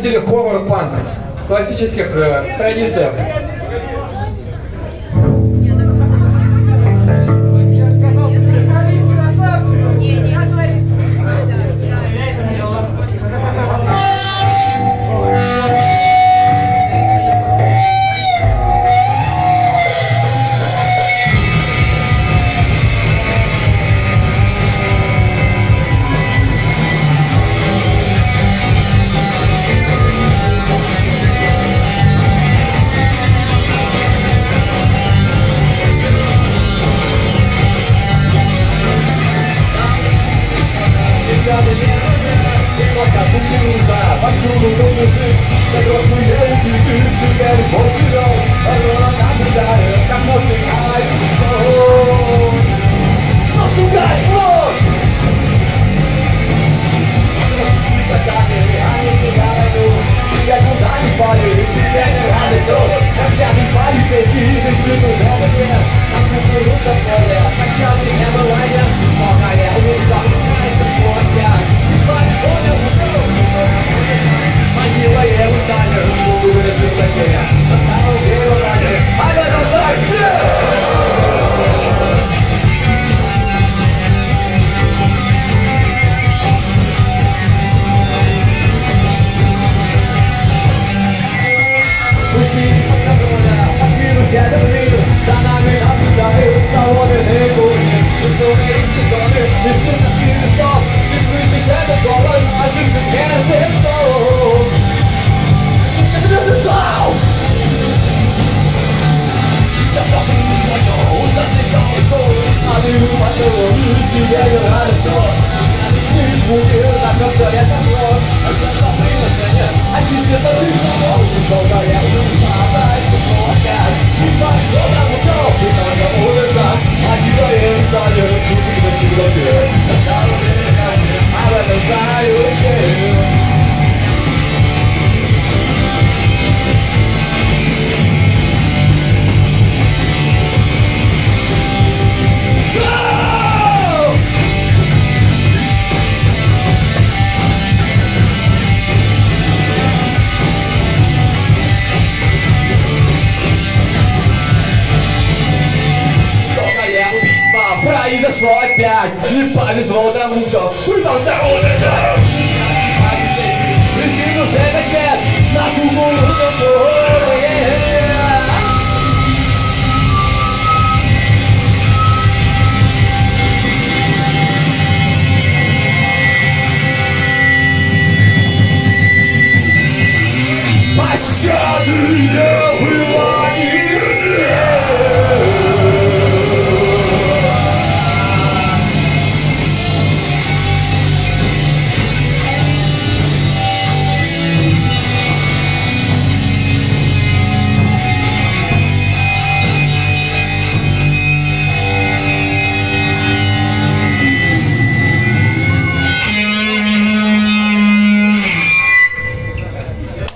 стиле хоррор-панк, в классических э, традициях. Because we hate, we do together, emotional. Agora na vida é da música. This is the Mosquito. de произошло опять. Не повезло кто пытался удержать Прикинь уже на свет на куклу Пощады не было